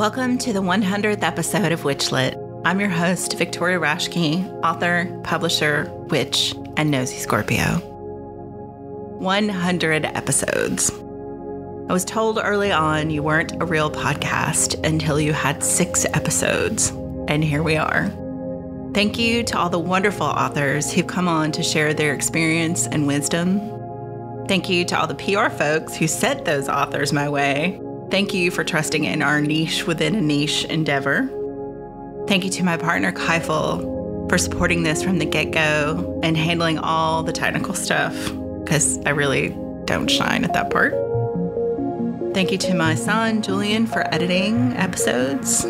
Welcome to the 100th episode of Witchlit. I'm your host, Victoria Raschke, author, publisher, witch, and nosy Scorpio. 100 episodes. I was told early on you weren't a real podcast until you had six episodes, and here we are. Thank you to all the wonderful authors who've come on to share their experience and wisdom. Thank you to all the PR folks who sent those authors my way Thank you for trusting in our niche within a niche endeavor. Thank you to my partner, Kaifel, for supporting this from the get go and handling all the technical stuff, because I really don't shine at that part. Thank you to my son, Julian, for editing episodes,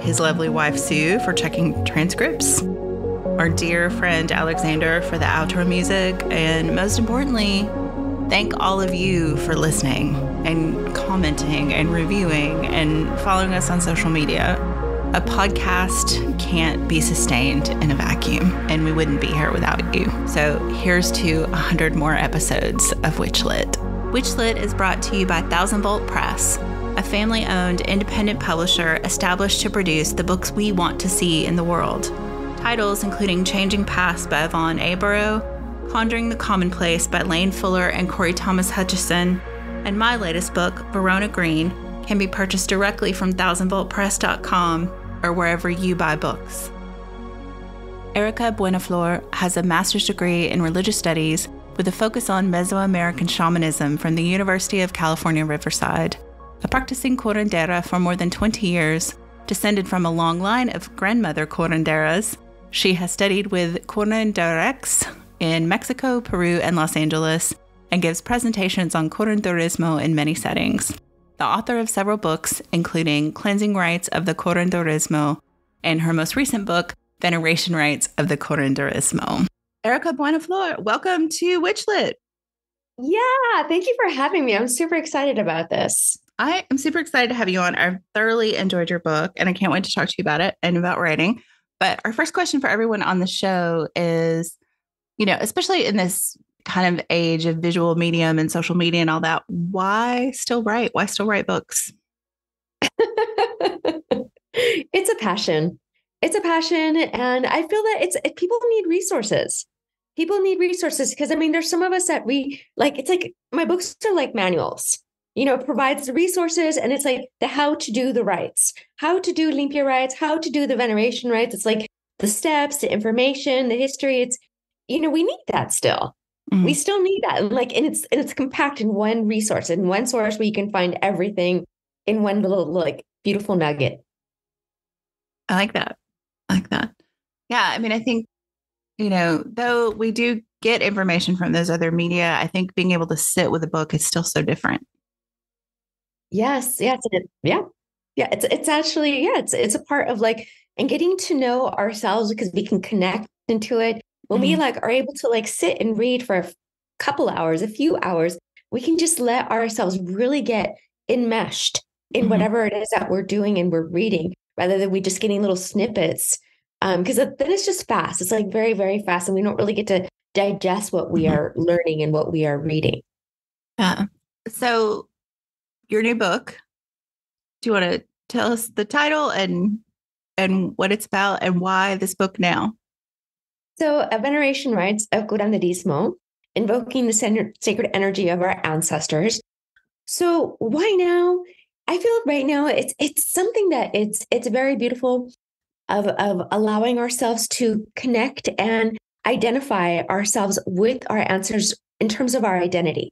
his lovely wife, Sue, for checking transcripts, our dear friend, Alexander, for the outro music, and most importantly, Thank all of you for listening and commenting and reviewing and following us on social media. A podcast can't be sustained in a vacuum, and we wouldn't be here without you. So here's to 100 more episodes of Witchlit. Witchlit is brought to you by Thousand Volt Press, a family owned independent publisher established to produce the books we want to see in the world. Titles including Changing Paths by Yvonne Aburrow, Conjuring the Commonplace by Laine Fuller and Cory Thomas Hutcheson, and my latest book, Verona Green, can be purchased directly from thousandvoltpress.com or wherever you buy books. Erika Buenaflor has a master's degree in religious studies with a focus on Mesoamerican shamanism from the University of California, Riverside. A practicing curandera for more than 20 years, descended from a long line of grandmother curanderas, she has studied with curanderex in Mexico, Peru, and Los Angeles, and gives presentations on curanderismo in many settings. The author of several books, including Cleansing Rites of the Curanderismo and her most recent book, Veneration Rites of the Curanderismo. Erika Buenaflor, welcome to Witchlit. Yeah, thank you for having me. I'm super excited about this. I am super excited to have you on. I've thoroughly enjoyed your book and I can't wait to talk to you about it and about writing. But our first question for everyone on the show is you know, especially in this kind of age of visual medium and social media and all that, why still write? Why still write books? it's a passion. It's a passion. And I feel that it's people need resources. People need resources because I mean, there's some of us that we like, it's like my books are like manuals. You know, it provides the resources and it's like the how to do the rites, how to do limpia rites, how to do the veneration rites. It's like the steps, the information, the history. It's you know, we need that still. Mm-hmm. We still need that. And like, and it's and it's compact in one resource, in one source where you can find everything in one little like beautiful nugget. I like that. I like that. Yeah. I mean, I think, you know, though we do get information from those other media, I think being able to sit with a book is still so different. Yes. Yes. It, yeah. Yeah. It's it's actually, yeah, it's it's a part of like and getting to know ourselves because we can connect into it when mm-hmm. we like are able to like sit and read for a couple hours, a few hours, we can just let ourselves really get enmeshed in mm-hmm. whatever it is that we're doing and we're reading rather than we just getting little snippets. Um, because then it's just fast. It's like very, very fast. And we don't really get to digest what we mm-hmm. are learning and what we are reading. Yeah. So your new book, do you want to tell us the title and and what it's about and why this book now? So, a veneration rites of curanderismo, invoking the sacred energy of our ancestors. So, why now? I feel right now it's it's something that it's it's very beautiful of of allowing ourselves to connect and identify ourselves with our ancestors in terms of our identity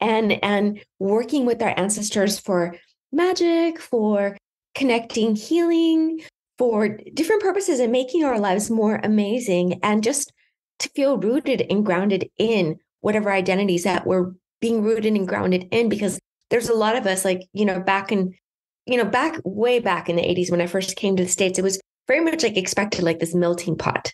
and and working with our ancestors for magic for connecting healing for different purposes and making our lives more amazing and just to feel rooted and grounded in whatever identities that we're being rooted and grounded in because there's a lot of us like you know back in you know back way back in the 80s when i first came to the states it was very much like expected like this melting pot.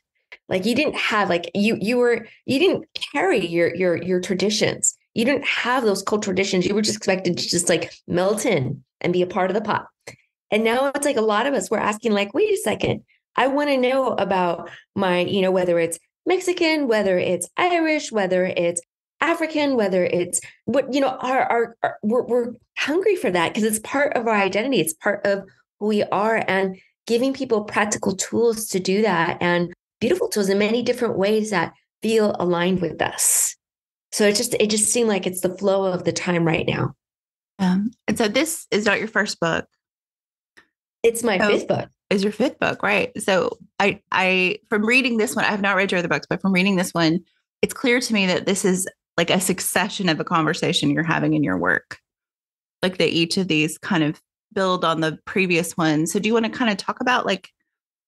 Like you didn't have like you you were you didn't carry your your your traditions. You didn't have those cultural traditions. You were just expected to just like melt in and be a part of the pot and now it's like a lot of us we're asking, like, wait a second, I want to know about my, you know, whether it's Mexican, whether it's Irish, whether it's African, whether it's what, you know, our, our, our we're, we're hungry for that because it's part of our identity. It's part of who we are and giving people practical tools to do that and beautiful tools in many different ways that feel aligned with us. So it just it just seemed like it's the flow of the time right now. Um, and so this is not your first book. It's my oh, fifth book. Is your fifth book, right? So I I from reading this one, I have not read your other books, but from reading this one, it's clear to me that this is like a succession of a conversation you're having in your work. Like that each of these kind of build on the previous one. So do you want to kind of talk about like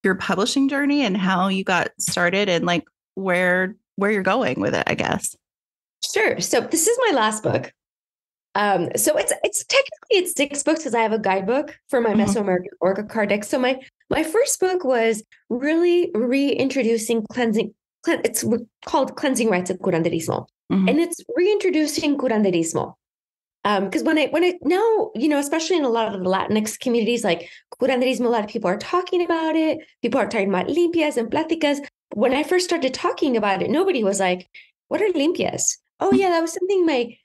your publishing journey and how you got started and like where where you're going with it, I guess? Sure. So this is my last book. Um, so it's it's technically it's six books because I have a guidebook for my mm-hmm. Mesoamerican Oracle card deck. So my my first book was really reintroducing cleansing. it's called Cleansing Rites of Curanderismo, mm-hmm. and it's reintroducing curanderismo. Because um, when I when I now you know especially in a lot of the Latinx communities like curanderismo, a lot of people are talking about it. People are talking about limpias and pláticas. When I first started talking about it, nobody was like, "What are limpias?" Oh yeah, that was something my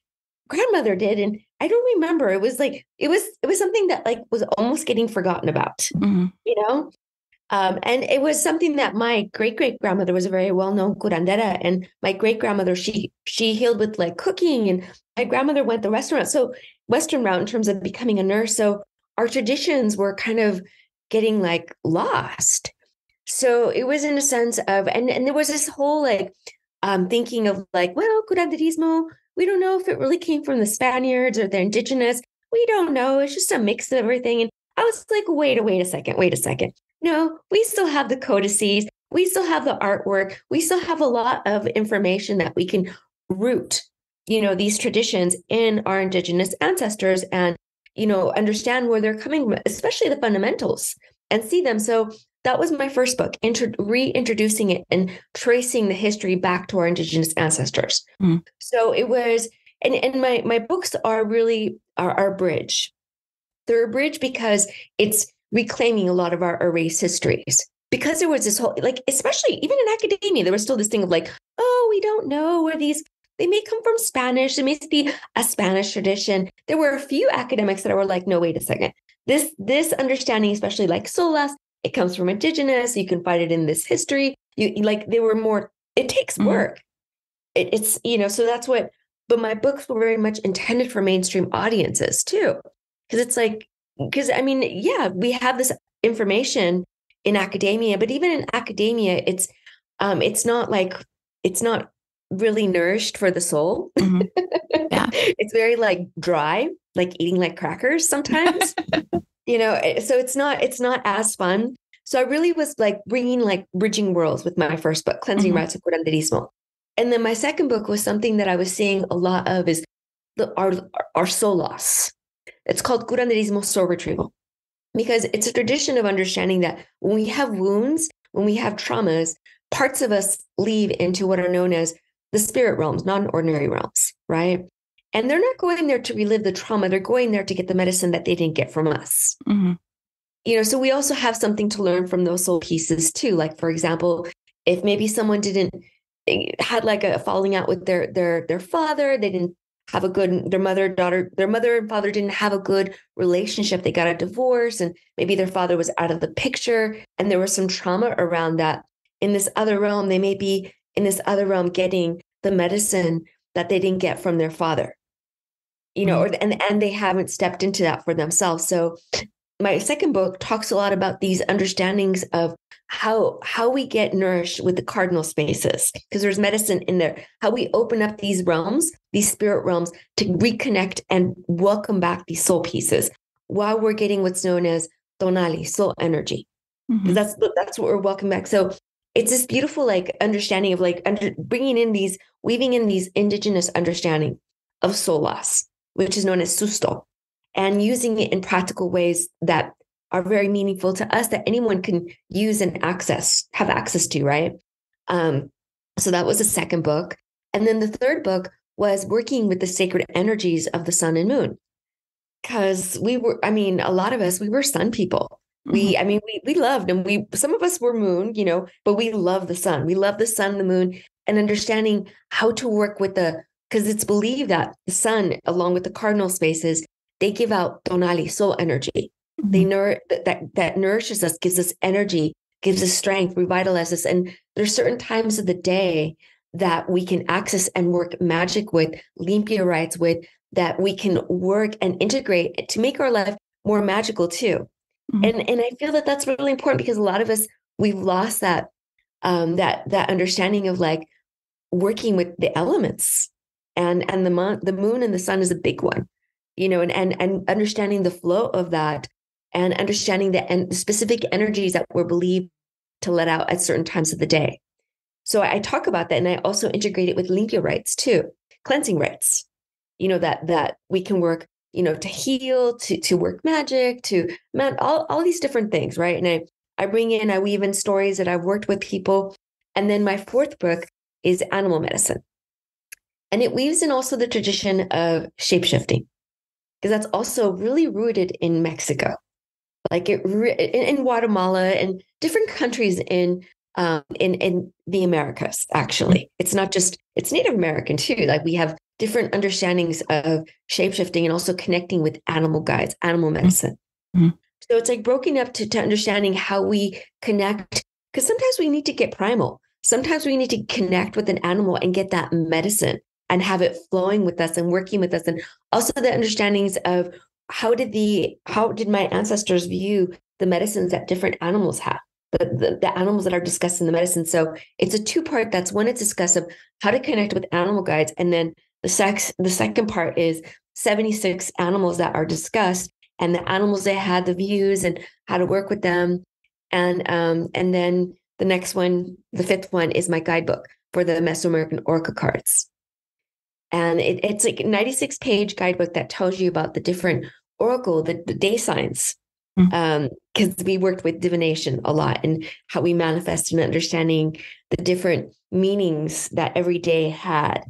grandmother did and i don't remember it was like it was it was something that like was almost getting forgotten about mm-hmm. you know um, and it was something that my great great grandmother was a very well known curandera, and my great grandmother she she healed with like cooking, and my grandmother went the restaurant so Western route in terms of becoming a nurse. So our traditions were kind of getting like lost. So it was in a sense of, and and there was this whole like um, thinking of like, well, curanderismo we don't know if it really came from the Spaniards or the indigenous. We don't know. It's just a mix of everything. And I was like, wait, wait a second, wait a second. No, we still have the codices. We still have the artwork. We still have a lot of information that we can root, you know, these traditions in our indigenous ancestors and, you know, understand where they're coming from, especially the fundamentals and see them. So that was my first book, inter- reintroducing it and tracing the history back to our indigenous ancestors. Mm. So it was, and, and my my books are really are our bridge. They're a bridge because it's reclaiming a lot of our erased histories. Because there was this whole, like, especially even in academia, there was still this thing of like, oh, we don't know where these they may come from Spanish. It may be a Spanish tradition. There were a few academics that were like, no, wait a second. This this understanding, especially like soul loss, it comes from indigenous you can find it in this history. You like they were more it takes mm-hmm. work. It, it's you know so that's what but my books were very much intended for mainstream audiences too. Because it's like because i mean yeah we have this information in academia but even in academia it's um it's not like it's not really nourished for the soul. Mm-hmm. yeah. It's very like dry like eating like crackers sometimes you know eh, so it's not it's not as fun. So i really was like bringing like bridging worlds with my first book cleansing mm-hmm. rites of curanderismo and then my second book was something that i was seeing a lot of is the our our soul loss. It's called curanderismo soul retrieval. Because it's a tradition of understanding that when we have wounds when we have traumas parts of us leave into what are known as the spirit realms non-ordinary realms right and they're not going there to relive the trauma. They're going there to get the medicine that they didn't get from us. Mm-hmm. You know, so we also have something to learn from those soul pieces too. Like, for example, if maybe someone didn't eh, had like a falling out with their their their father, they didn't have a good their mother daughter their mother and father didn't have a good relationship they got a divorce and maybe their father was out of the picture and there was some trauma around that in this other realm they may be in this other realm getting the medicine that they didn't get from their father you know, mm-hmm. or, and and they haven't stepped into that for themselves. So my second book talks a lot about these understandings of how how we get nourished with the cardinal spaces because there's medicine in there how we open up these realms these spirit realms to reconnect and welcome back these soul pieces while we're getting what's known as tonali soul energy mm-hmm. that's that's what we're welcoming back so it's this beautiful like understanding of like under, bringing in these weaving in these indigenous understanding of soul loss which is known as susto, and using it in practical ways that are very meaningful to us that anyone can use and access, have access to, right? Um, so that was the second book. And then the third book was working with the sacred energies of the sun and moon. Because we were, I mean, a lot of us, we were sun people. We, mm-hmm. I mean, we we loved and we some of us were moon, you know, but we love the sun. We love the sun, the moon, and understanding how to work with the because it's believed that the sun, along with the cardinal spaces, they give out tonali, soul energy. mm-hmm. they nour- that that nourishes us gives us energy gives us strength revitalizes us and there's certain times of the day that we can access and work magic with limpia rites with that we can work and integrate to make our life more magical too mm-hmm. and and i feel that that's really important because a lot of us we've lost that um that that understanding of like working with the elements and and the moon the moon and the sun is a big one you know and and, and understanding the flow of that and understanding the, and specific energies that we're believed to let out at certain times of the day so I talk about that and I also integrate it with limpia rites too, cleansing rites. You know, that that we can work, you know, to heal, to to work magic, to man, all, all these different things, right? And I I bring in, I weave in stories that I've worked with people. And then my fourth book is animal medicine. And it weaves in also the tradition of shapeshifting, because that's also really rooted in Mexico. Like it in, Guatemala and different countries in um, in in the Americas. Actually, it's not just it's Native American too. Like we have different understandings of shapeshifting and also connecting with animal guides, animal mm-hmm. medicine. Mm-hmm. So it's like broken up to, to understanding how we connect. Because sometimes we need to get primal. Sometimes we need to connect with an animal and get that medicine and have it flowing with us and working with us. And also the understandings of how did the how did my ancestors view the medicines that different animals have the, the, the, animals that are discussed in the medicine. So it's a two part. That's one it's discuss of how to connect with animal guides, and then the sex. The second part is seventy six animals that are discussed, and the animals they had the views and how to work with them, and um and then the next one, the fifth one, is my guidebook for the Mesoamerican Oracle cards. And it, it's like 96 page guidebook that tells you about the different oracle, the, the day signs because mm-hmm. um, we worked with divination a lot and how we manifest and understanding the different meanings that every day had.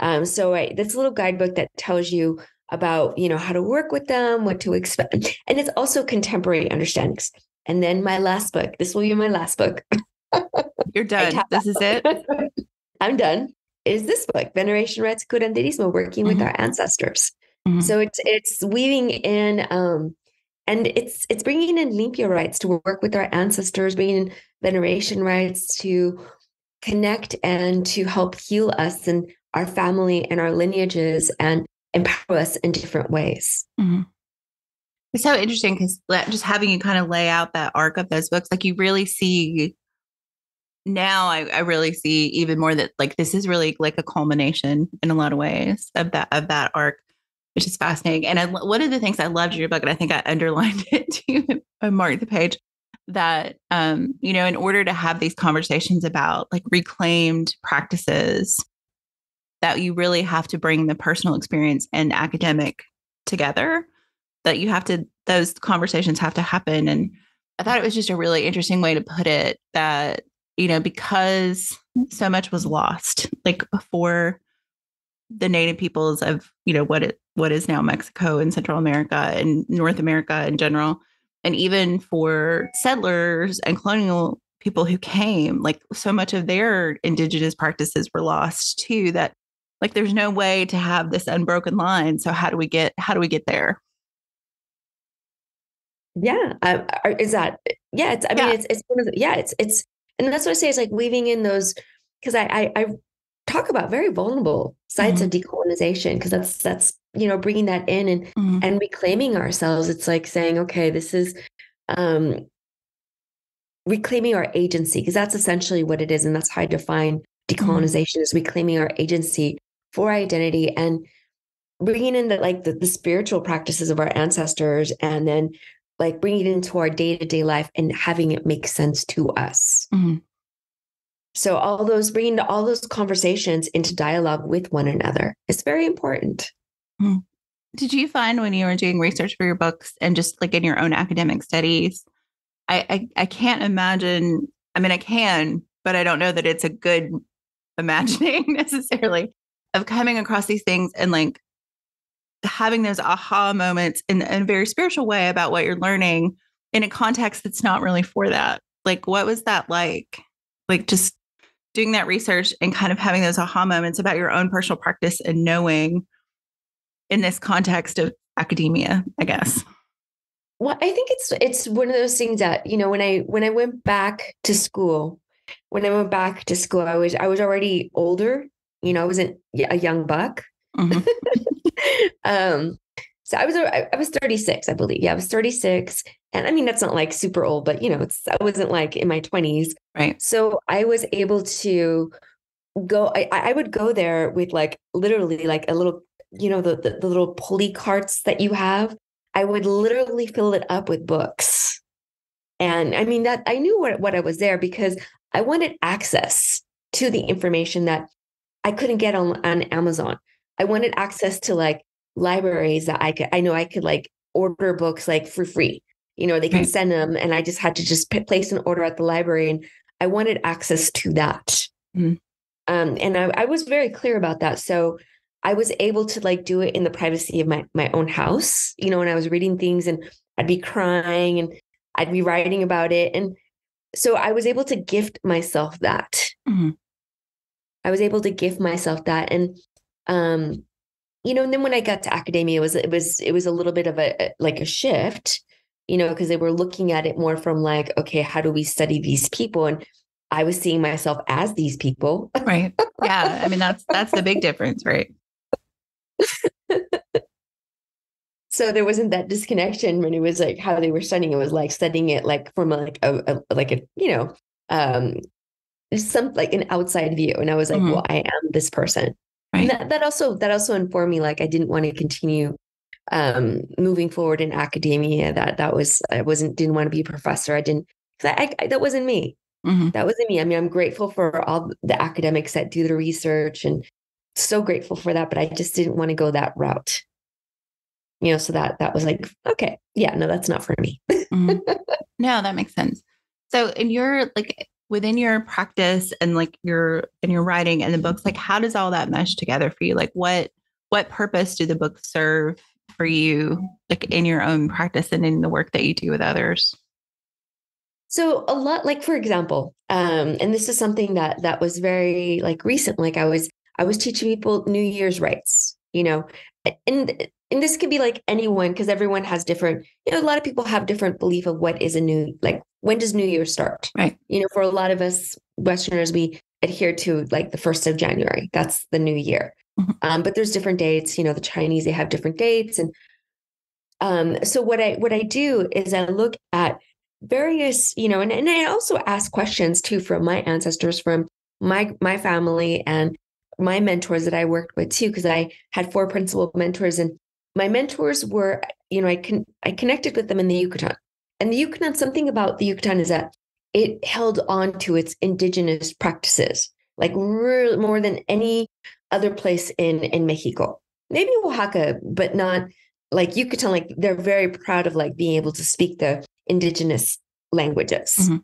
Um, so I, this little guidebook that tells you about you know how to work with them, what to expect, and it's also contemporary understandings. And then my last book. This will be my last book. You're done. This is it. I'm done. Is this book, Veneration Rites Curanderismo, working mm-hmm. with our ancestors. Mm-hmm. So it's it's weaving in um, and it's it's bringing in limpia rites to work with our ancestors bringing in veneration rites to connect and to help heal us and our family and our lineages and empower us in different ways mm-hmm. it's so interesting because just having you kind of lay out that arc of those books like you really see now I, I really see even more that like this is really like a culmination in a lot of ways of that of that arc which is fascinating. And I, one of the things I loved in your book, and I think I underlined it too, I marked the page that um, you know, in order to have these conversations about like reclaimed practices, that you really have to bring the personal experience and academic together. That you have to those conversations have to happen. And I thought it was just a really interesting way to put it that, you know, because so much was lost, like before the native peoples of you know what it what is now Mexico and Central America and North America in general and even for settlers and colonial people who came like so much of their indigenous practices were lost too that like there's no way to have this unbroken line so how do we get how do we get there yeah uh, is that yeah it's i mean yeah. it's it's one of the, yeah it's it's and that's what i say is like weaving in those because I, I i talk about very vulnerable sides mm-hmm. of decolonization because that's that's you know bringing that in and mm-hmm. and reclaiming ourselves it's like saying okay this is um reclaiming our agency because that's essentially what it is and that's how i define mm-hmm. decolonization mm-hmm. is reclaiming our agency for identity and bringing in the like the, the spiritual practices of our ancestors and then like bringing it into our day-to-day life and having it make sense to us mm-hmm. So all those bringing all those conversations into dialogue with one another is very important. Hmm. Did you find when you were doing research for your books and just like in your own academic studies, I, I, I can't imagine. I mean, I can, but I don't know that it's a good imagining necessarily of coming across these things and like having those aha moments in, in a very spiritual way about what you're learning in a context that's not really for that. Like, what was that like? Like, just doing that research and kind of having those aha moments about your own personal practice and knowing in this context of academia, I guess? well, I think it's it's one of those things that you know when I when I went back to school, when I went back to school, I was I was already older. You know, I wasn't a young buck. Mm-hmm. um, so I was I was 36, I believe. Yeah, I was 36, and I mean that's not like super old, but you know, it's I wasn't like in my 20s. Right. So I was able to go. I I would go there with like literally like a little, you know, the the, the little pulley carts that you have. I would literally fill it up with books. And I mean that I knew what, what I was there because I wanted access to the information that I couldn't get on, on Amazon. I wanted access to like libraries that I could, I know I could like order books like for free. You know, they can right. send them and I just had to just p- place an order at the library. And I wanted access to that. Mm-hmm. Um, and I, I was very clear about that. So I was able to like do it in the privacy of my my own house. You know, when I was reading things and I'd be crying and I'd be writing about it. And so I was able to gift myself that. Mm-hmm. I was able to gift myself that. And um, you know, and then when I got to academia, it was it was it was a little bit of a like a shift, you know, because they were looking at it more from like, okay, how do we study these people? And I was seeing myself as these people. right. Yeah. I mean, that's that's the big difference, right? so there wasn't that disconnection when it was like how they were studying it was like studying it like from like a, a like a you know um some like an outside view and i was like mm-hmm. well i am this person right. and that, that also that also informed me like i didn't want to continue um moving forward in academia that that was i wasn't didn't want to be a professor i didn't I, I, that wasn't me mm-hmm. that wasn't me i mean i'm grateful for all the academics that do the research and so grateful for that, but I just didn't want to go that route. You know, so that that was like, okay, yeah, no, that's not for me. mm-hmm. No, that makes sense. So in your like within your practice and like your in your writing and the books, like how does all that mesh together for you? Like what what purpose do the books serve for you like in your own practice and in the work that you do with others? So a lot like for example, um, and this is something that that was very like recent. Like I was I was teaching people New Year's rites, you know, and and this could be like anyone because everyone has different, you know, a lot of people have different belief of what is a new like when does New Year start? Right. You know, for a lot of us Westerners, we adhere to like the first of January. That's the new year. Mm-hmm. Um, but there's different dates. You know, the Chinese they have different dates, and um, so what I what I do is I look at various, you know, and, and I also ask questions too from my ancestors, from my my family, and my mentors that I worked with too, because I had four principal mentors, and my mentors were, you know, I can I connected with them in the Yucatan, and the Yucatan. Something about the Yucatan is that it held on to its indigenous practices, like really more than any other place in in Mexico. Maybe Oaxaca, but not like Yucatan. Like they're very proud of like being able to speak the indigenous languages. Mm-hmm.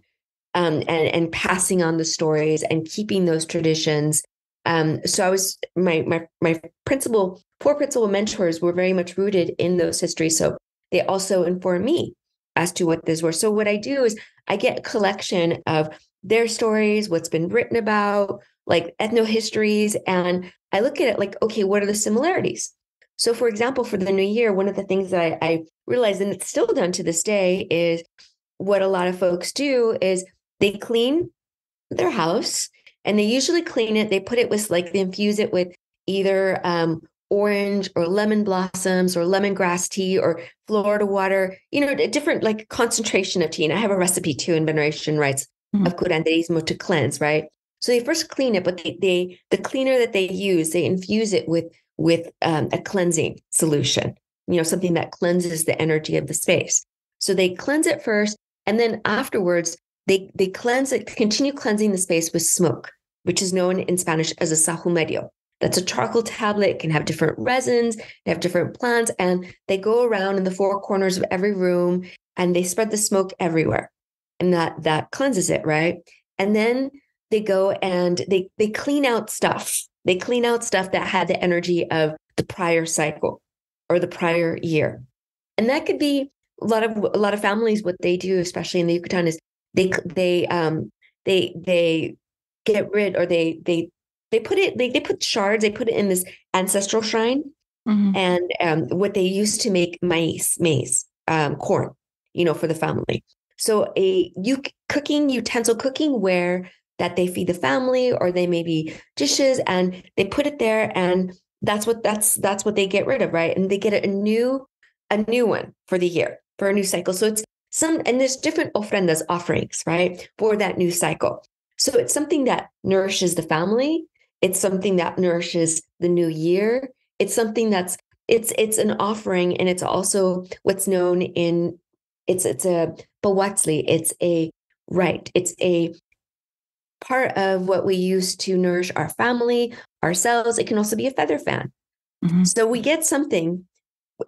Um, and and passing on the stories and keeping those traditions um, so I was my my my principal four principal mentors were very much rooted in those histories. So they also inform me as to what these were. So what I do is I get a collection of their stories, what's been written about, like ethnohistories, and I look at it like, okay, what are the similarities? So, for example, for the new year, one of the things that I, I realized, and it's still done to this day, is what a lot of folks do is they clean their house and they usually clean it. They put it with like they infuse it with either um, orange or lemon blossoms or lemongrass tea or Florida water. You know, a different like concentration of tea. And I have a recipe too in Veneration Rites mm-hmm. of curanderismo to cleanse. Right. So they first clean it, but they, they the cleaner that they use, they infuse it with with um, a cleansing solution. You know, something that cleanses the energy of the space. So they cleanse it first, and then afterwards they they cleanse it, continue cleansing the space with smoke, which is known in Spanish as a sahumerio. That's a charcoal tablet. It can have different resins, they have different plants, and they go around in the four corners of every room and they spread the smoke everywhere. And that that cleanses it, right? And then they go and they they clean out stuff. They clean out stuff that had the energy of the prior cycle or the prior year. And that could be a lot of a lot of families what they do especially in the Yucatan is they they um they they get rid or they they they put it they, they put shards they put it in this ancestral shrine mm-hmm. and um what they used to make maize maize um corn you know, for the family. So a you cooking utensil cooking ware that they feed the family or they maybe dishes and they put it there and that's what that's that's what they get rid of, right? And they get a new a new one for the year for a new cycle. So it's some and there's different ofrendas offerings, right? For that new cycle. So it's something that nourishes the family. It's something that nourishes the new year. It's something that's it's it's an offering and it's also what's known in it's it's a bawatsli. It's a rite. It's a part of what we use to nourish our family, ourselves. It can also be a feather fan. Mm-hmm. So we get something,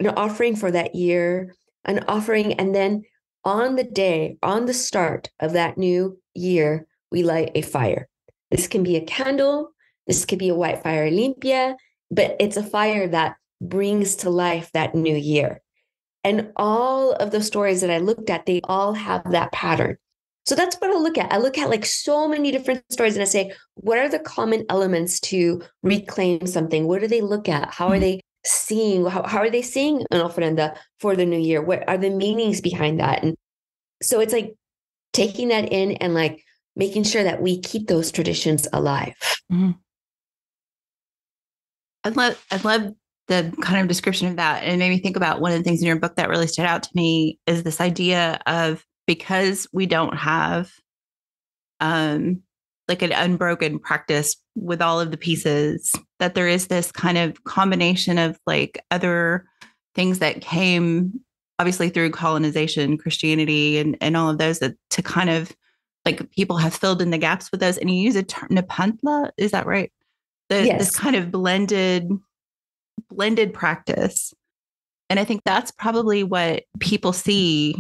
an offering for that year, an offering, and then on the day, on the start of that new year, we light a fire. This can be a candle, this could be a white fire limpia, but it's a fire that brings to life that new year. And all of the stories that I looked at, they all have that pattern. So that's what I look at. I look at like so many different stories and I say, what are the common elements to reclaim something? What do they look at? How are mm-hmm. they seeing? How, how are they seeing an ofrenda for the new year? What are the meanings behind that? And so it's like taking that in and like making sure that we keep those traditions alive. Mm-hmm. I love I love the kind of description of that. And it made me think about one of the things in your book that really stood out to me is this idea of because we don't have um like an unbroken practice with all of the pieces that there is this kind of combination of like other things that came obviously through colonization christianity and and all of those that to kind of like people have filled in the gaps with those and you use a term nepantla is that right the, yes. this kind of blended blended practice and i think that's probably what people see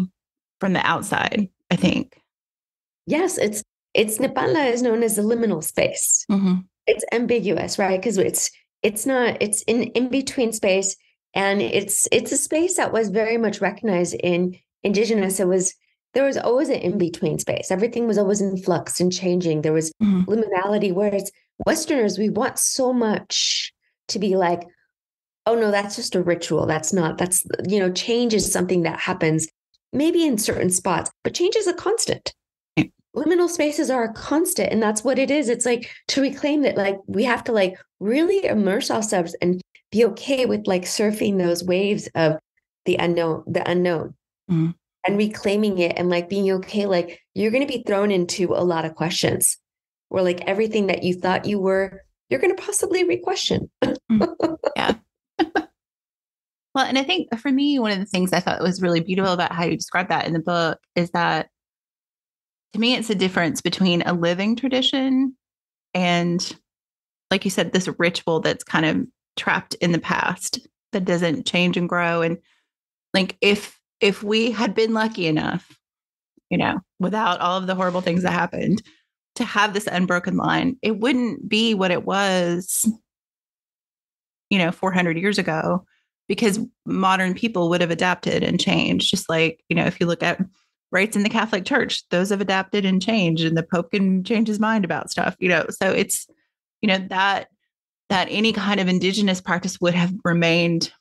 from the outside, I think. Yes, it's it's Nepantla is known as a liminal space. Mm-hmm. It's ambiguous, right? Because it's it's not it's in in between space, and it's it's a space that was very much recognized in indigenous. It was there was always an in between space. Everything was always in flux and changing. There was mm-hmm. liminality. Whereas Westerners, we want so much to be like, oh no, that's just a ritual. That's not. That's you know, change is something that happens maybe in certain spots, but change is a constant. Liminal spaces are a constant, and that's what it is. It's like to reclaim that, like, we have to like really immerse ourselves and be okay with like surfing those waves of the unknown, the unknown. Mm. And reclaiming it and like being okay, like you're going to be thrown into a lot of questions where like everything that you thought you were, you're going to possibly re-question. mm. Yeah. Well, and I think for me, one of the things I thought was really beautiful about how you describe that in the book is that to me, it's a difference between a living tradition and, like you said, this ritual that's kind of trapped in the past that doesn't change and grow. And like if if we had been lucky enough, you know, without all of the horrible things that happened, to have this unbroken line, it wouldn't be what it was, you know, 400 years ago because modern people would have adapted and changed. Just like, you know, if you look at rites in the Catholic Church, those have adapted and changed, and the Pope can change his mind about stuff, you know. So it's, you know, that that any kind of indigenous practice would have remained,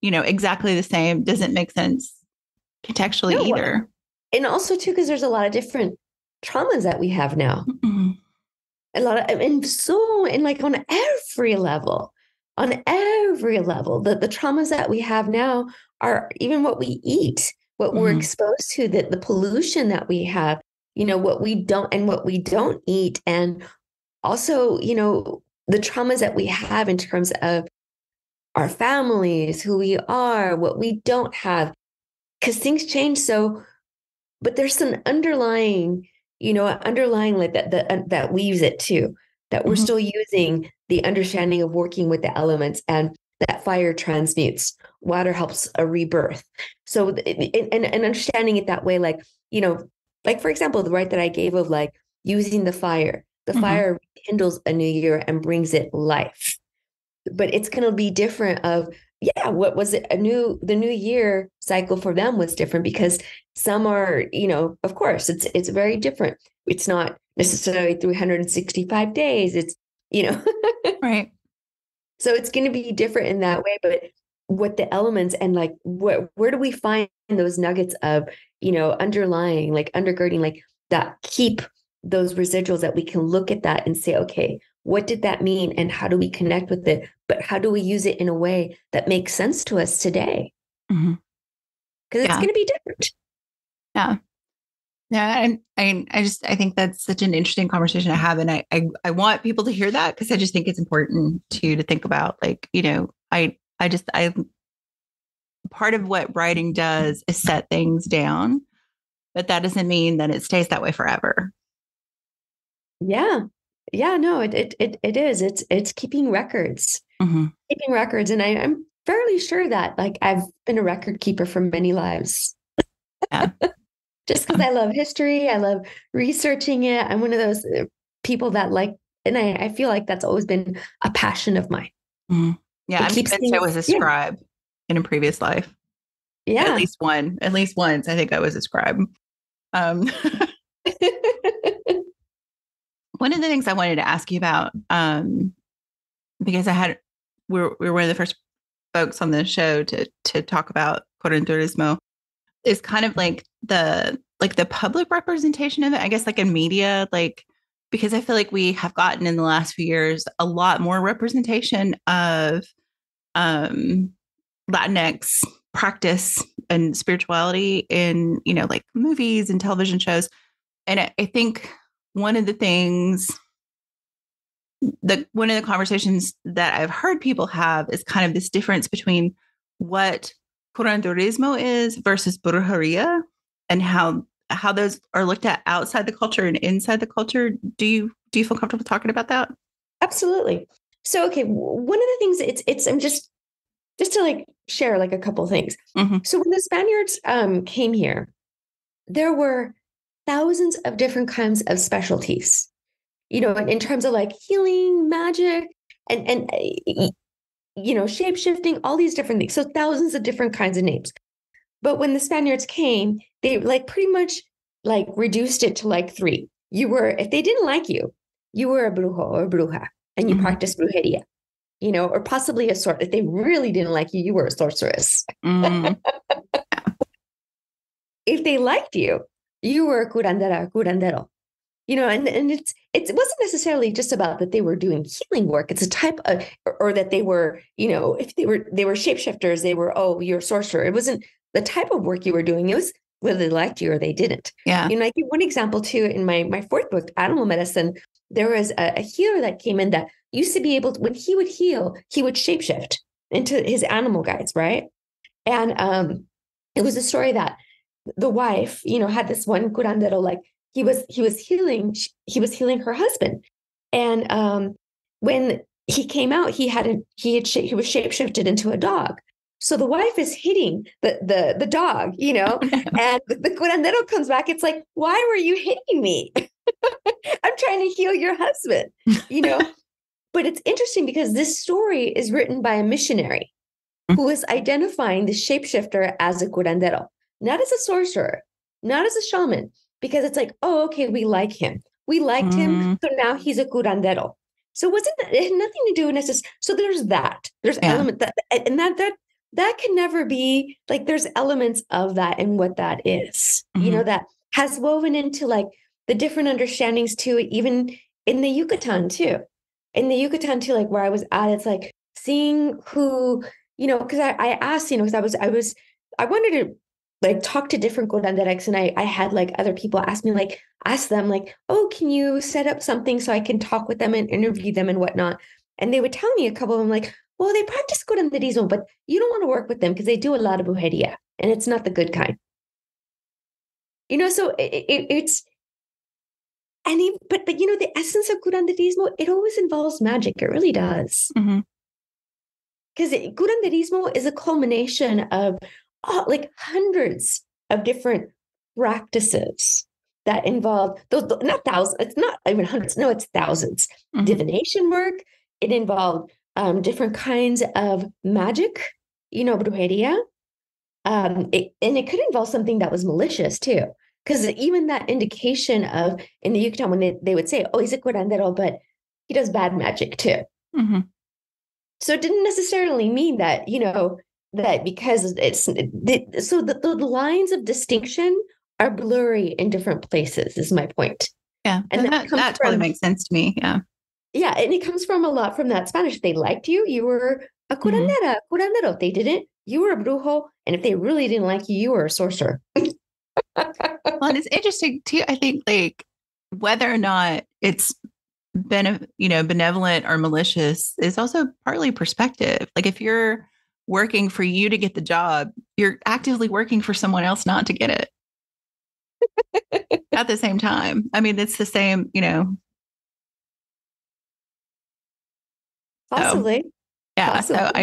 you know, exactly the same doesn't make sense contextually no, either. And also too, because there's a lot of different traumas that we have now. Mm-hmm. A lot of and so and like on every level on every level. The, the traumas that we have now are even what we eat, what mm-hmm. we're exposed to, that the pollution that we have, you know, what we don't and what we don't eat. And also, you know, the traumas that we have in terms of our families, who we are, what we don't have, because things change. So, but there's an underlying, you know, underlying like that that that weaves it too that we're mm-hmm. still using the understanding of working with the elements and that fire transmutes water helps a rebirth so and, and understanding it that way like you know like for example the rite that i gave of like using the fire the mm-hmm. fire kindles a new year and brings it life but it's going to be different of yeah what was it a new the new year cycle for them was different because some are you know of course it's it's very different it's not necessarily 365 days. It's, you know, right. So it's going to be different in that way. But what the elements and like where where do we find those nuggets of you know underlying like undergirding like that keep those residuals that we can look at that and say okay what did that mean and how do we connect with it but how do we use it in a way that makes sense to us today? Because mm-hmm. it's going to be different. Yeah. Yeah and I, I just i think that's such an interesting conversation to have and i i, I want people to hear that because i just think it's important to to think about like you know i i just i part of what writing does is set things down but that doesn't mean that it stays that way forever. Yeah yeah no it it it, it is it's it's keeping records mm-hmm. keeping records and I, i'm fairly sure that like i've been a record keeper for many lives yeah. just because i love history i love researching it i'm one of those uh, people that like and i, I feel like that's always been a passion of mine mm-hmm. yeah i'm convinced i was a scribe yeah. in a previous life yeah at least one at least once i think i was a scribe um one of the things I wanted to ask you about, um, because I had we are we are one of the first folks on the show to to talk about curanderismo, is kind of like the like the public representation of it. I guess like in media, like because I feel like we have gotten in the last few years a lot more representation of um Latinx practice and spirituality in you know like movies and television shows and I, I think one of the things the one of the conversations that I've heard people have is kind of this difference between what curanderismo is versus brujeria and how how those are looked at outside the culture and inside the culture. Do you do you feel comfortable talking about that? Absolutely. So okay, one of the things it's it's I'm just just to like share like a couple things. Mm-hmm. So when the Spaniards um, came here, there were thousands of different kinds of specialties, you know, in terms of like healing, magic, and, and, eh, you know, shape shifting, all these different things. So thousands of different kinds of names. But when the Spaniards came, they like pretty much like reduced it to like three. You were, if they didn't like you, you were a brujo or a bruja and you mm-hmm. practiced brujeria, you know, or possibly a sort. If they really didn't like you, you were a sorceress. Mm-hmm. if they liked you, you were a curandera, curandero. You know, and, and it's, it's it wasn't necessarily just about that they were doing healing work. It's a type of or, or that they were, you know, if they were they were shapeshifters, they were, oh, you're a sorcerer. It wasn't the type of work you were doing. It was whether they liked you or they didn't. Yeah. You know, I give one example too in my my fourth book, Animal Medicine. There was a, a healer that came in that used to be able to, when he would heal, he would shapeshift into his animal guides, right? And um, it was a story that the wife, you know, had this one curandero, like he was he was healing, he was healing her husband. And um, when he came out, he had a, he had he was shapeshifted into a dog. So the wife is hitting the the the dog, you know, and the curandero comes back. It's like, why were you hitting me? I'm trying to heal your husband, you know. but it's interesting because this story is written by a missionary who is identifying the shapeshifter as a curandero not as a sorcerer, not as a shaman, because it's like, oh, okay, we like him. We liked mm. him. Mm-hmm. So now he's a curandero. So wasn't that, it had nothing to do with necessarily. So there's that. There's yeah. element that and that that that can never be like there's elements of that and what that is, mm-hmm. you know, that has woven into like the different understandings too, even in the Yucatan too. In the Yucatan too, like where I was at, it's like seeing who, you know, because I, I asked, you know, because I was I was I wanted to like talk to different curanderos and I, I had like other people ask me like ask them like oh can you set up something so i can talk with them and interview them and whatnot? And they would tell me a couple of them like well they practice curanderismo but you don't want to work with them because they do a lot of brujeria and it's not the good kind. You know so it, it, it's and but but you know the essence of curanderismo it always involves magic it really does. Because mm-hmm. curanderismo is a culmination of like hundreds of different practices that involve those not thousands it's not even hundreds no it's 1000s mm-hmm. divination work it involved um, different kinds of magic you know brujeria um, it, and it could involve something that was malicious too because even that indication of in the yucatan when they, they would say oh he's a curandero but he does bad magic too mm-hmm. so it didn't necessarily mean that you know that because it's so the, the lines of distinction are blurry in different places is my point. Yeah and that, that, that totally from, makes sense to me yeah. Yeah and it comes from a lot from that spanish. They liked you you were a curandera mm-hmm. curandero. They didn't you were a brujo and if they really didn't like you you were a sorcerer. Well and it's interesting too i think like whether or not it's been you know benevolent or malicious is also partly perspective. Like if you're working for you to get the job you're actively working for someone else not to get it at the same time i mean it's the same you know possibly so, yeah possibly. so i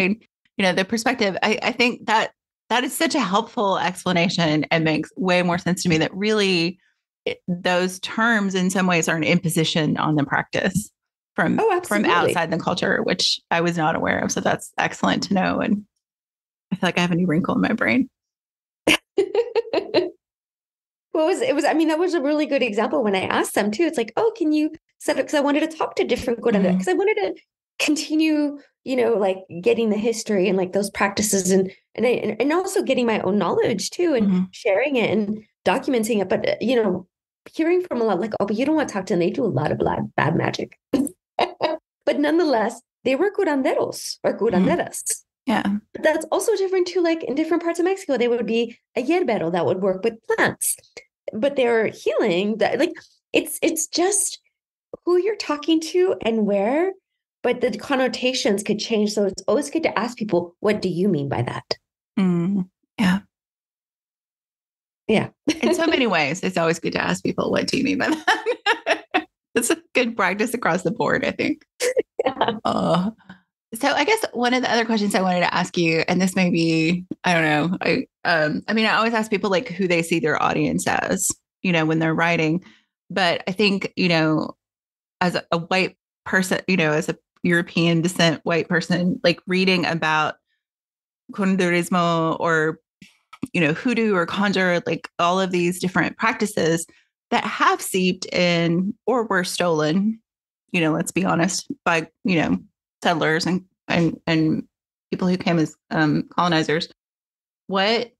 you know the perspective I, I think that that is such a helpful explanation and makes way more sense to me that really it, those terms in some ways are an imposition on the practice from oh, from outside the culture, which I was not aware of. So that's excellent to know. And I feel like I have a new wrinkle in my brain. well, it was it was I mean that was a really good example when I asked them too. It's like, oh, can you set up because I wanted to talk to different because mm-hmm. I wanted to continue, you know, like getting the history and like those practices and and I, and also getting my own knowledge too and mm-hmm. sharing it and documenting it. But you know, hearing from a lot like, oh, but you don't want to talk to them. They do a lot of bad, bad magic. but nonetheless, they were curanderos or curanderas. Mm. Yeah. But that's also different too. Like in different parts of Mexico, they would be a yerbero that would work with plants. But they're healing that like it's it's just who you're talking to and where, but the connotations could change. So it's always good to ask people, what do you mean by that? Mm, yeah. Yeah. in so many ways, it's always good to ask people, what do you mean by that? it's a good practice across the board, I think. Yeah. Uh, so I guess one of the other questions I wanted to ask you, and this may be, I don't know, I um, I mean, I always ask people like who they see their audience as, you know, when they're writing. But I think, you know, as a, white person, you know, as a European descent white person, like reading about curanderismo or you know, hoodoo or conjure, like all of these different practices that have seeped in or were stolen, you know, let's be honest, by, you know, settlers and and and people who came as um, colonizers. What,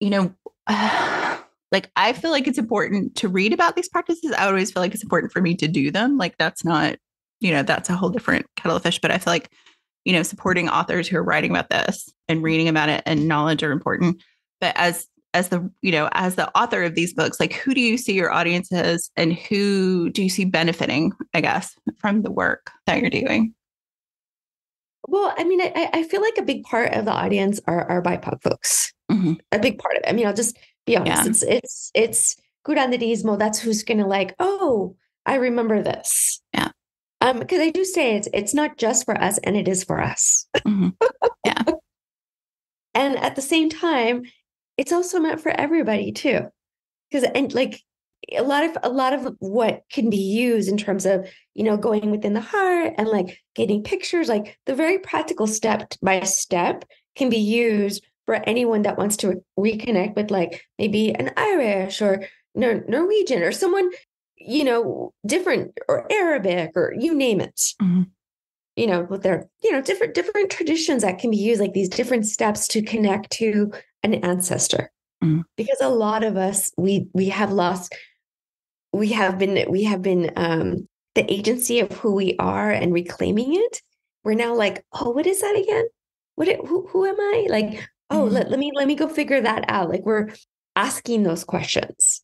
you know, like I feel like it's important to read about these practices. I always feel like it's important for me to do them. Like that's not, you know, that's a whole different kettle of fish. But I feel like you know, supporting authors who are writing about this and reading about it and knowledge are important. But as as the you know as the author of these books like who do you see your audiences and who do you see benefiting i guess from the work that you're doing well i mean i, I feel like a big part of the audience are, are bipoc folks mm-hmm. a big part of it i mean i'll just be honest yeah. it's it's it's curanderismo that's who's gonna like oh i remember this yeah um, because I do say it's it's not just for us, and it is for us. Mm-hmm. Yeah. and at the same time, it's also meant for everybody too. Because and like a lot of a lot of what can be used in terms of you know going within the heart and like getting pictures like the very practical step by step can be used for anyone that wants to reconnect with like maybe an irish or Nor- norwegian or someone you know, different or Arabic or you name it. Mm-hmm. You know, with their, you know, different different traditions that can be used, like these different steps to connect to an ancestor. Mm-hmm. Because a lot of us, we we have lost, we have been, we have been um the agency of who we are and reclaiming it. We're now like, oh, what is that again? What it, who who am I? Like, oh, mm-hmm. let, let me let me go figure that out. Like we're asking those questions.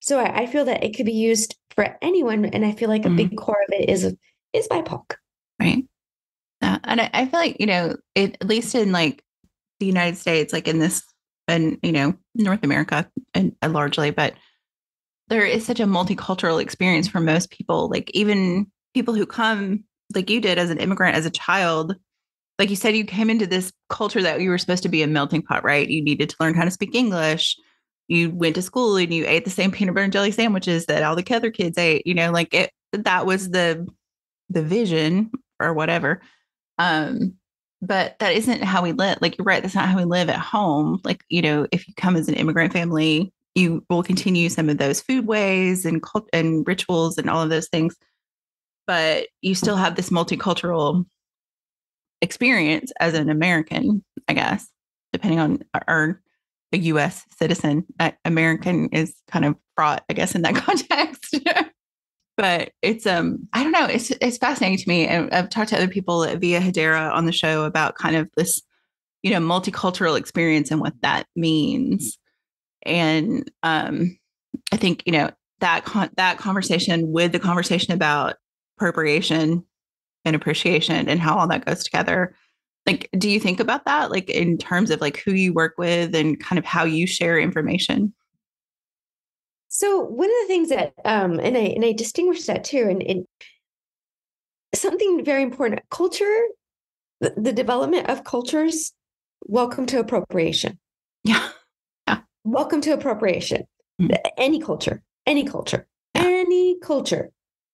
So I, I, feel that it could be used for anyone, and I feel like a mm big core of it is is BIPOC. Right. Uh, and I, I, feel like you know, it, at least in like the United States, like in this, and you know, North America, and, and largely, but there is such a multicultural experience for most people. Like even people who come, like you did as an immigrant, as a child, like you said, you came into this culture that you were supposed to be a melting pot, right? You needed to learn how to speak English you went to school and you ate the same peanut butter and jelly sandwiches that all the other kids ate you know like it that was the the vision or whatever um but that isn't how we live like you're right that's not how we live at home like you know if you come as an immigrant family you will continue some of those food ways and cult- and rituals and all of those things but you still have this multicultural experience as an american i guess depending on our a U.S. citizen. American is kind of fraught, I guess, in that context. but it's um, I don't know. It's it's fascinating to me, and I've talked to other people via Hedera on the show about kind of this, you know, multicultural experience and what that means. And um, I think you know that con- that conversation with the conversation about appropriation and appreciation and how all that goes together like do you think about that like in terms of like who you work with and kind of how you share information? So one of the things that um and i and i distinguish that too and, and something very important culture the, the development of cultures welcome to appropriation. Yeah. yeah welcome to appropriation mm-hmm. any culture any culture any culture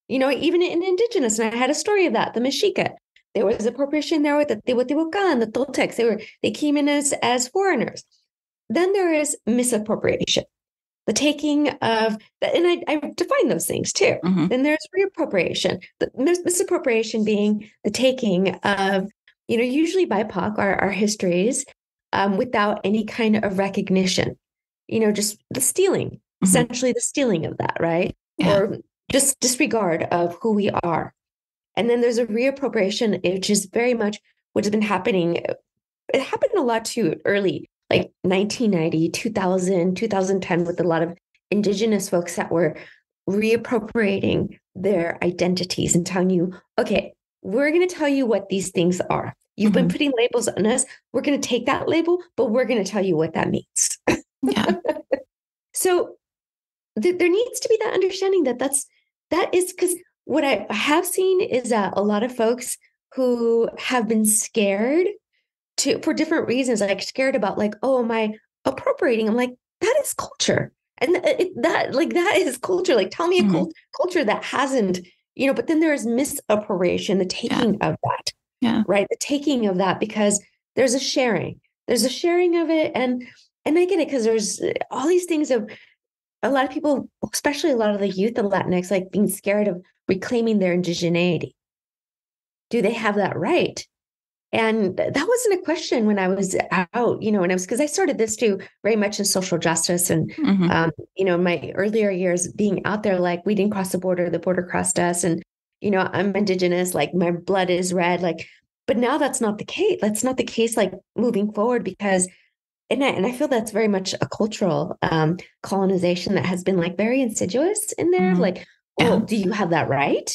you know even in indigenous and i had a story of that the mexica there was appropriation there with the Teotihuacan, the Toltecs. They were they came in as as foreigners. Then there is misappropriation, the taking of and I, I define those things too. Mm-hmm. Then there's reappropriation, the misappropriation being the taking of you know usually BIPOC our our histories um, without any kind of recognition. You know, just the stealing, mm-hmm. essentially the stealing of that, right? Yeah. Or just disregard of who we are. And then there's a reappropriation, which is very much what has been happening. It happened a lot too early, like 1990, 2000, 2010, with a lot of indigenous folks that were reappropriating their identities and telling you, okay, we're going to tell you what these things are. You've mm-hmm. been putting labels on us. We're going to take that label, but we're going to tell you what that means. Yeah. so th- there needs to be that understanding that that's that is because what I have seen is that a lot of folks who have been scared to for different reasons, like scared about like, oh, my appropriating. I'm like, that is culture. And it, that like that is culture. Like tell me a mm-hmm. cult- culture that hasn't, you know, but then there is misappropriation, the taking yeah. of that. Yeah. Right. The taking of that because there's a sharing. There's a sharing of it. And and I get it because there's all these things of a lot of people, especially a lot of the youth of Latinx, like being scared of reclaiming their indigeneity. Do they have that right? And that wasn't a question when I was out, you know, and I was because I started this too very much in social justice and, mm-hmm. um, you know, my earlier years being out there, like we didn't cross the border, the border crossed us. And, you know, I'm indigenous, like my blood is red. Like, but now that's not the case. That's not the case, like moving forward, because and I, and I feel that's very much a cultural um, colonization that has been like very insidious in there. Mm-hmm. Like, yeah. do you have that right?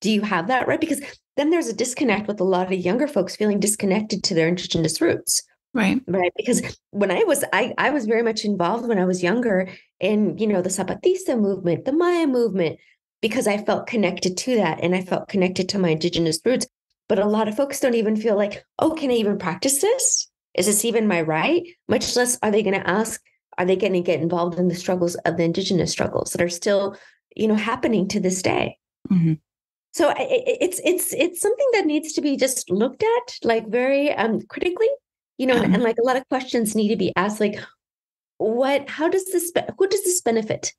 Do you have that right? Because then there's a disconnect with a lot of younger folks feeling disconnected to their indigenous roots. Right. Right. Because when I was, I, I was very much involved when I was younger in, you know, the Zapatista movement, the Maya movement, because I felt connected to that and I felt connected to my indigenous roots. But a lot of folks don't even feel like, oh, can I even practice this? Is this even my right? Much less are they going to ask, are they going to get involved in the struggles of the indigenous struggles that are still, you know, happening to this day? Mm-hmm. So it's it's it's something that needs to be just looked at like very um critically, you know, and, and like a lot of questions need to be asked, like, what? How does this? Who does this benefit?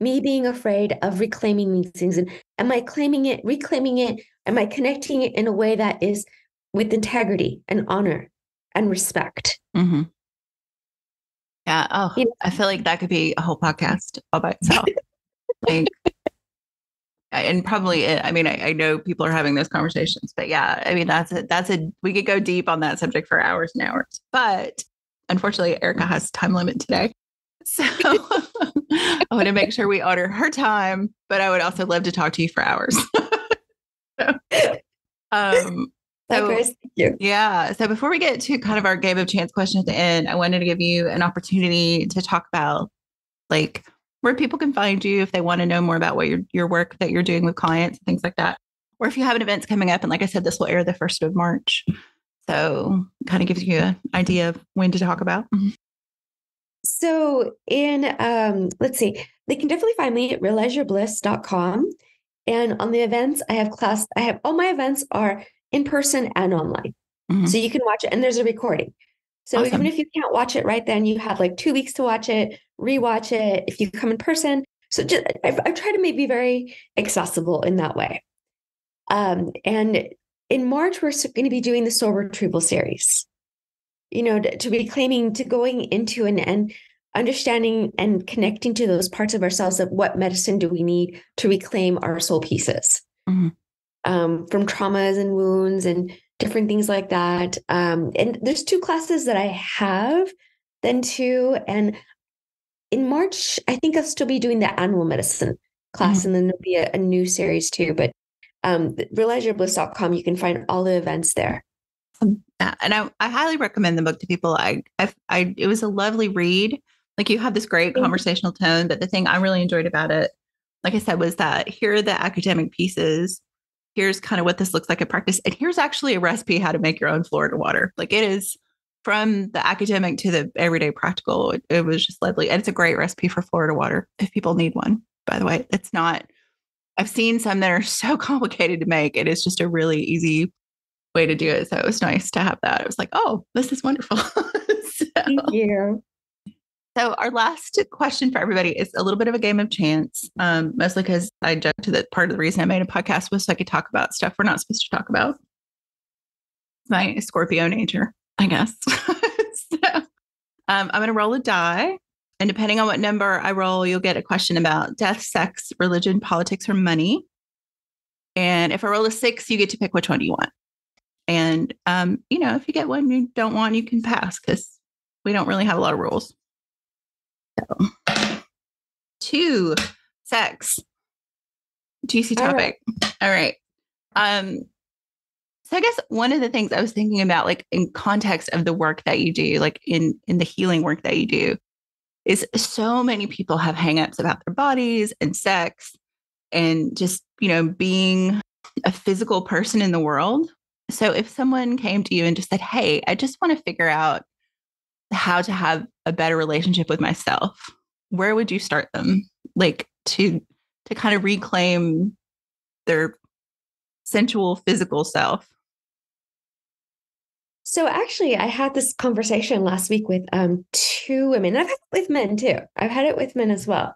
me being afraid of reclaiming these things and am i claiming it reclaiming it am i connecting it in a way that is with integrity and honor and respect. Mm-hmm. Yeah. Oh, you know? I feel like that could be a whole podcast all by itself. like, and probably, eh, I mean, I, I, know people are having those conversations, but yeah, I mean, that's a, that's a, we could go deep on that subject for hours and hours, but unfortunately, Erika has time limit today. So I want to make sure we honor her time, but I would also love to talk to you for hours. so, um, so, Thank you. Yeah. So before we get to kind of our game of chance question at the end, I wanted to give you an opportunity to talk about like where people can find you if they want to know more about what your your work that you're doing with clients, things like that. Or if you have an events coming up, and like I said, this will air the first of March. So kind of gives you an idea of when to talk about. Mm-hmm. So in um, let's see, they can definitely find me at realizeyourbliss.com. And on the events, I have class, I have all my events are in person and online. Mm-hmm. So you can watch it and there's a recording. So awesome. even if you can't watch it right then, you have like two weeks to watch it, rewatch it if you come in person. So just I've, I've tried to make be very accessible in that way. Um, and in March, we're going to be doing the soul retrieval series. you know, to, to reclaiming, to going into and, and understanding and connecting to those parts of ourselves of what medicine do we need to reclaim our soul pieces mm-hmm. Um, from traumas and wounds and different things like that. Um, and there's two classes that I have then too. And in March, I think I'll still be doing the animal medicine class, mm-hmm. and then there'll be a, a new series too. But um, realizeyourbliss.com, you can find all the events there. Um, and I, I highly recommend the book to people. I, I, I, it was a lovely read. Like you have this great conversational tone, but the thing I really enjoyed about it, like I said, was that here are the academic pieces. Here's kind of what this looks like in practice, and here's actually a recipe how to make your own Florida water. Like it is from the academic to the everyday practical. It, it was just lovely, and it's a great recipe for Florida water if people need one. By the way, it's not. I've seen some that are so complicated to make. It is just a really easy way to do it. So it was nice to have that. It was like, oh, this is wonderful. so, Thank you. So our last question for everybody is a little bit of a game of chance, um, mostly because I joked that part of the reason I made a podcast was so I could talk about stuff we're not supposed to talk about. My Scorpio nature, I guess. so um, I'm going to roll a die. And depending on what number I roll, you'll get a question about death, sex, religion, politics, or money. And if I roll a six, you get to pick which one you want. And, um, you know, if you get one you don't want, you can pass because we don't really have a lot of rules. So, two, sex. Juicy topic. All right. All right. Um, so I guess one of the things I was thinking about, like in context of the work that you do, like in in the healing work that you do, is so many people have hangups about their bodies and sex and just, you know, being a physical person in the world so if someone came to you and just said, Hey, I just want to figure out how to have a better relationship with myself, where would you start them? Like to to kind of reclaim their sensual physical self? So actually, I had this conversation last week with um, two women. I've had it with men too. I've had it with men as well.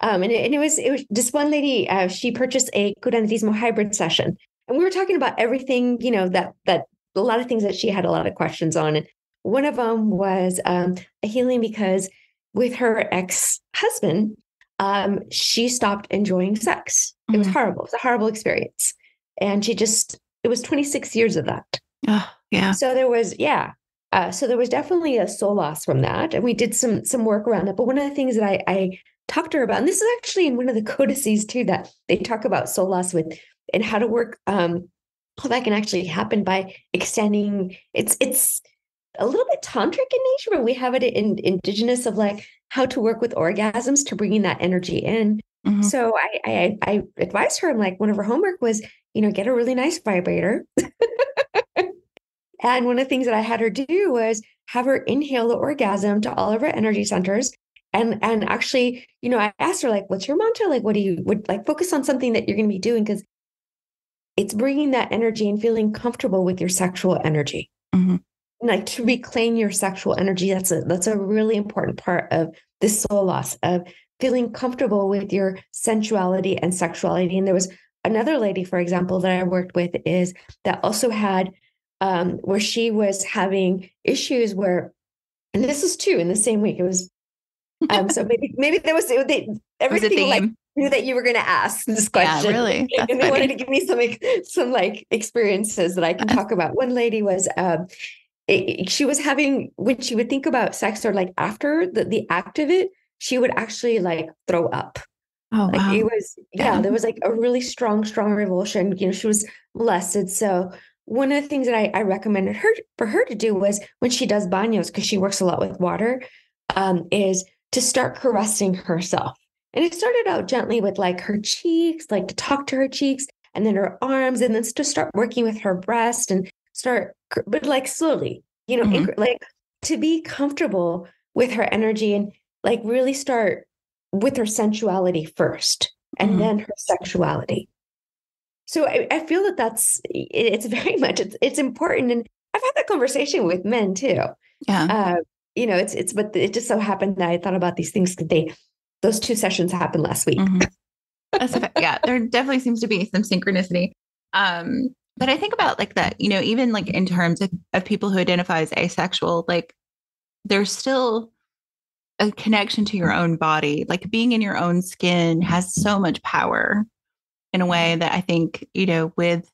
Um, and, it, and it was it was this one lady. Uh, she purchased a Curanderismo hybrid session, and we were talking about everything, you know, that that a lot of things that she had a lot of questions on. And one of them was um, a healing because with her ex husband, um, she stopped enjoying sex. It was mm-hmm. horrible. It was a horrible experience, and she just it was 26 years of that. Oh, yeah. So there was yeah. Uh, so there was definitely a soul loss from that, and we did some some work around that. But one of the things that I, I talked to her about, and this is actually in one of the codices too, that they talk about soul loss with and how to work um, how that can actually happen by extending it's it's a little bit tantric in nature but we have it in indigenous of like how to work with orgasms to bringing that energy in mm-hmm. so I, I i advised her i'm like one of her homework was you know get a really nice vibrator and one of the things that i had her do was have her inhale the orgasm to all of her energy centers and and actually you know i asked her like what's your mantra like what do you would like focus on something that you're going to be doing because it's bringing that energy and feeling comfortable with your sexual energy. Mm-hmm. Like to reclaim your sexual energy, that's a that's a really important part of this soul loss of feeling comfortable with your sensuality and sexuality. And there was another lady, for example, that I worked with is that also had um, where she was having issues where, and this is two in the same week. It was um, so maybe maybe there was they, everything was like knew that you were going to ask this question. Yeah, really. That's and they wanted to give me some some like experiences that I can talk about. One lady was um, it, she was having when she would think about sex or like after the, the act of it, she would actually like throw up. Oh, like wow. it was yeah, yeah, there was like a really strong, strong revulsion. You know, she was molested. So one of the things that I, I recommended her for her to do was when she does baños, because she works a lot with water, um, is to start caressing herself and it started out gently with like her cheeks, like to talk to her cheeks, and then her arms, and then to start working with her breast and start, but like slowly, you know, mm-hmm. like to be comfortable with her energy and like really start with her sensuality first and mm-hmm. then her sexuality. So I, I, feel that that's it's very much it's it's important, and I've had that conversation with men too. Yeah, uh, you know, it's it's but it just so happened that I thought about these things today those two sessions happened last week. Mm-hmm. yeah, there definitely seems to be some synchronicity. Um, but I think about like that, you know, even like in terms of, of people who identify as asexual, like there's still a connection to your mm-hmm. own body. Like being in your own skin has so much power in a way that I think, you know, with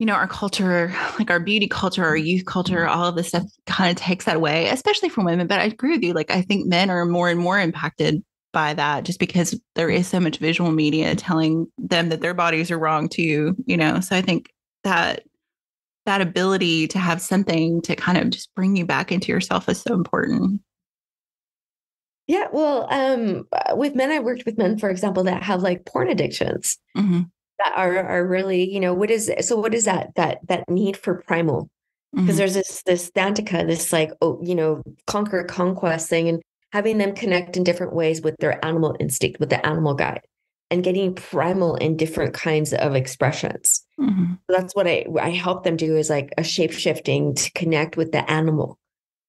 you know, our culture, like our beauty culture, our mm-hmm. youth culture, all of this stuff kind of takes that away, especially for women. But I agree with you. Like, I think men are more and more impacted by that just because there is so much visual media telling them that their bodies are wrong too, you you know. So I think that that ability to have something to kind of just bring you back into yourself is so important. Yeah, well, um, with men, I worked with men, for example, that have like porn addictions. Mm-hmm that are are really you know what is so what is that that that need for primal because mm-hmm. there's this this dantica, this like oh you know conquer conquest thing and having them connect in different ways with their animal instinct with the animal guide and getting primal in different kinds of expressions mm-hmm. so that's what i i help them do is like a shape shifting to connect with the animal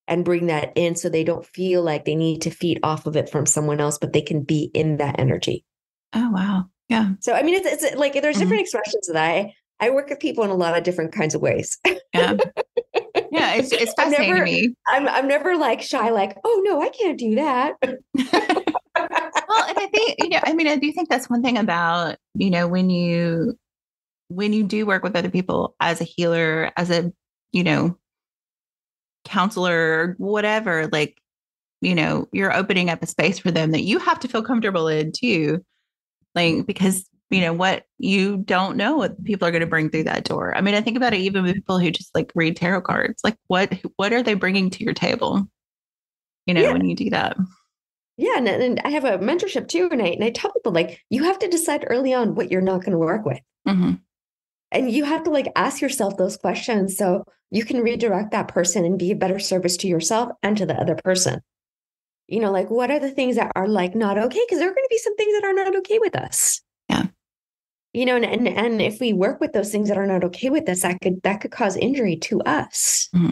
and bring that in so they don't feel like they need to feed off of it from someone else but they can be in that energy oh wow yeah. So I mean, it's, it's like there's mm-hmm. different expressions that I I work with people in a lot of different kinds of ways. yeah. Yeah, it's, it's fascinating I'm never, to me. I'm I'm never like shy, like, oh no, I can't do that. well, and I think, you know, I mean, I do think that's one thing about, you know, when you when you do work with other people as a healer, as a, you know, counselor, whatever, like, you know, you're opening up a space for them that you have to feel comfortable in too like because you know what you don't know what people are going to bring through that door i mean i think about it even with people who just like read tarot cards like what what are they bringing to your table you know yeah. when you do that yeah and, and i have a mentorship too and I, and I tell people like you have to decide early on what you're not going to work with mm-hmm. and you have to like ask yourself those questions so you can redirect that person and be a better service to yourself and to the other person you know, like what are the things that are like not okay? Because there are going to be some things that are not okay with us. You know, and, and and if we work with those things that are not okay with us, that could that could cause injury to us. Mm-hmm.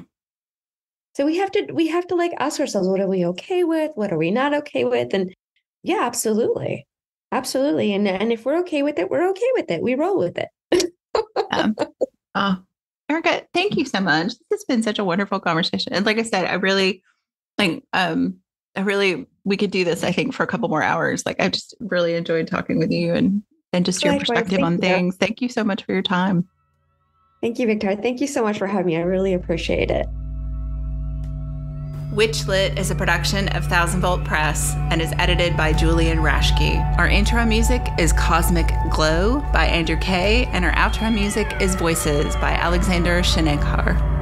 So we have to we have to like ask ourselves, what are we okay with? What are we not okay with? And yeah, absolutely. Absolutely. And and if we're okay with it, we're okay with it. We roll with it. um, oh, Erika, thank you so much. This has been such a wonderful conversation. And like I said, I really like um I really we could do this, I think, for a couple more hours. Like I just really enjoyed talking with you and and just your perspective on things. Thank you so much for your time. Thank you, Victoria. Thank you so much for having me. I really appreciate it. Witchlit is a production of Thousand Volt Press and is edited by Julian Raschke. Our intro music is Cosmic Glow by Andrew Kay, and our outro music is Voices by Alexander Shenekar.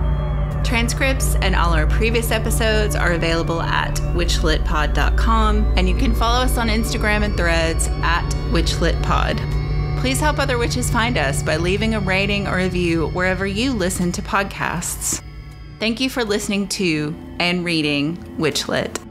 Transcripts and all our previous episodes are available at witchlitpod.com, and you can follow us on Instagram and threads at witchlitpod. Please help other witches find us by leaving a rating or review wherever you listen to podcasts. Thank you for listening to and reading Witchlit.